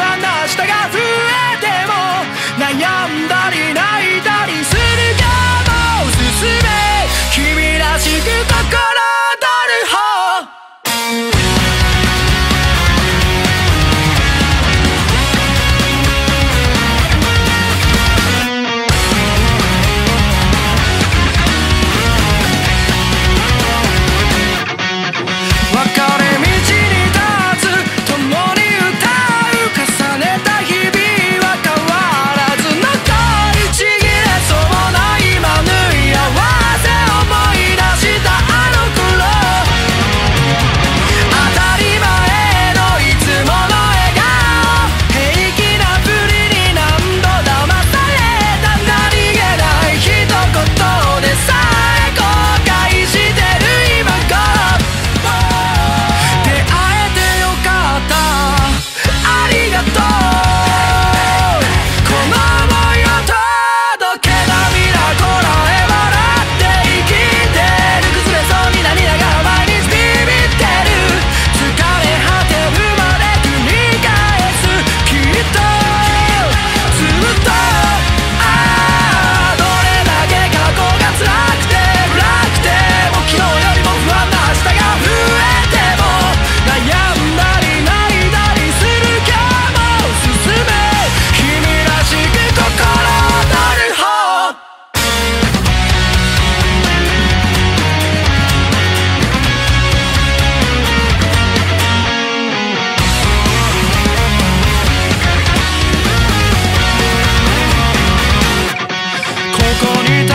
さな舌が増えても悩んだり泣いたりするかも進め君らしく心躍る方分かるこに